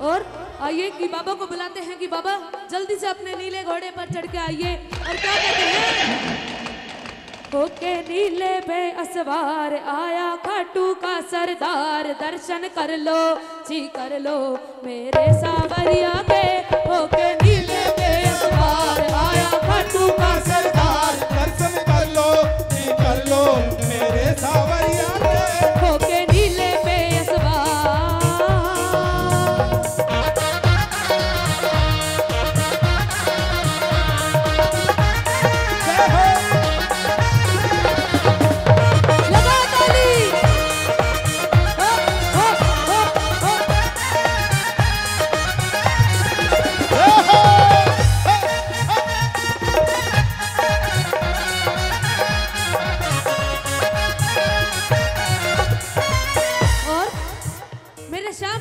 और आइए कि बाबा को बुलाते हैं कि बाबा, जल्दी से अपने नीले घोड़े पर चढ़ के आइए। और क्या कहते हैं? होके नीले पे असवार आया, खाटू का सरदार, दर्शन कर लो, जी कर लो, मेरे सावरिया के होके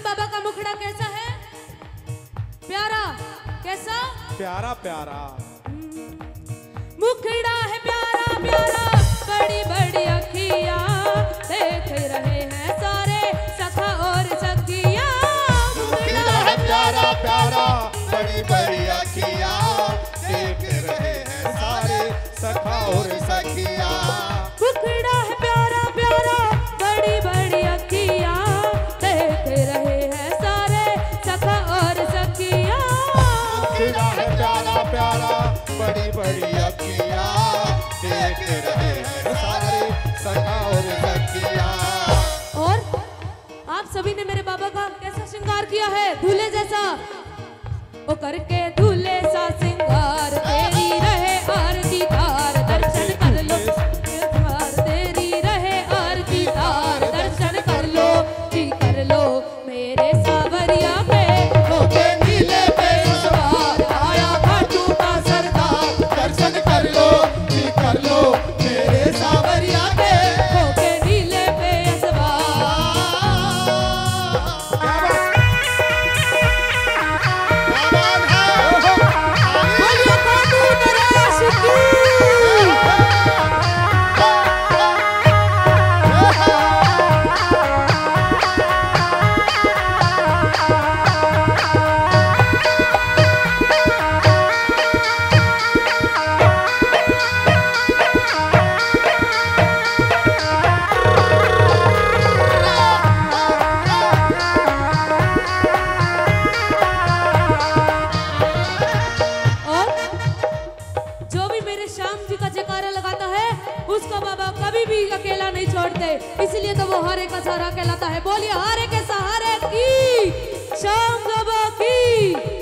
बाबा का मुखड़ा कैसा है? प्यारा कैसा? प्यारा प्यारा। मुखड़ा है प्यारा प्यारा। बड़ी बड़ी अखिया देख रहे हैं सारे। बड़ी बड़ी देख रहे और और आप सभी ने मेरे बाबा का कैसा श्रृंगार किया है? दूल्हे जैसा। वो करके दूल्हे सा श्रृंगार। तेरी रहे आरती मेरे श्याम जी का जयकारा लगाता है, उसका बाबा कभी भी अकेला नहीं छोड़ते। इसलिए तो वो हरे का सहारा कहलाता है। बोलिए, हरे के सहारे की, श्याम बाबा की।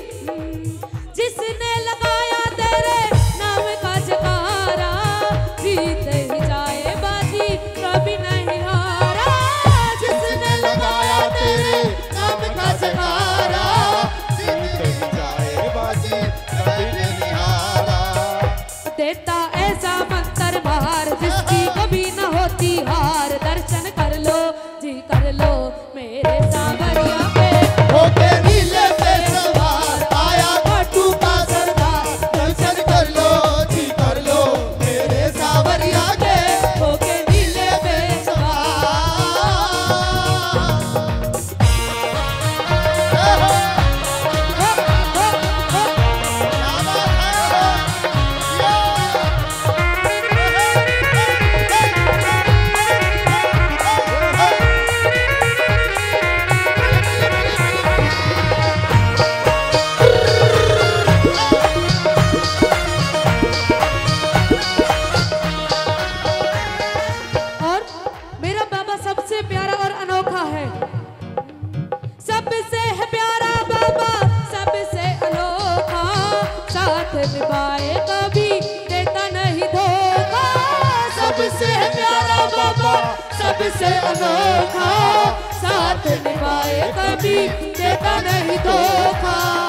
अनोखा साथ निभाए कभी देता नहीं धोखा।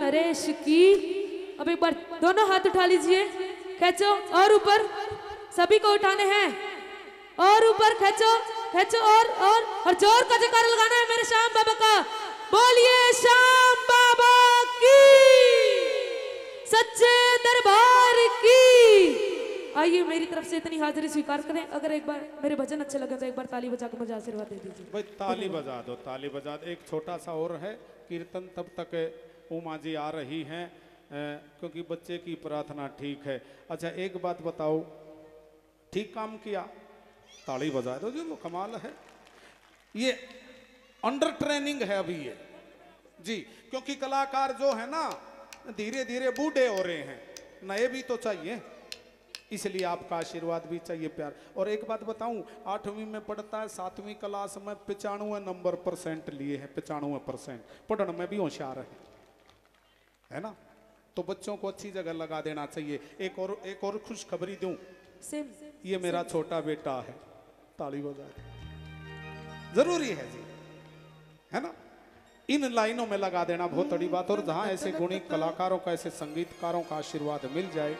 नरेश की अब एक बार दोनों हाथ उठा लीजिए। खेचो, और ऊपर। सभी को उठाने हैं। और ऊपर, खेचो खेचो, और और और ज़ोर का जयकारा लगाना है मेरे श्याम बाबा का। बोलिए, श्याम बाबा की, सच्चे दरबार की। आइए मेरी तरफ़ से इतनी हाजिरी स्वीकार करें। अगर एक बार मेरे भजन अच्छे लगे तो एक बार ताली बजा के मुझे आशीर्वाद दे दीजिए। भाई, ताली बजा दो, ताली बजा दो। एक छोटा सा और है, कीर्तन तब तक उमा जी आ रही हैं क्योंकि बच्चे की प्रार्थना ठीक है। अच्छा एक बात बताओ, ठीक काम किया? ताली बजा दो जी, वो कमाल है। ये अंडर ट्रेनिंग है अभी ये। जी, क्योंकि कलाकार जो है ना धीरे धीरे बूढ़े हो रहे हैं। नए भी तो चाहिए, इसलिए आपका आशीर्वाद भी चाहिए प्यार। और एक बात बताऊँ, आठवीं में पढ़ता है, सातवीं क्लास में पचानवे नंबर परसेंट लिए हैं, पचानवे परसेंट। पढ़ने में भी होशियार है। है ना? तो बच्चों को अच्छी जगह लगा देना चाहिए। एक और एक और खुशखबरी दूँ? सेम ये मेरा छोटा बेटा है ताली बजा ज़रूरी है जी है ना? इन लाइनों में लगा देना बहुत बड़ी बात और जहाँ ऐसे गुणी कलाकारों का ऐसे संगीतकारों का आशीर्वाद मिल जाए।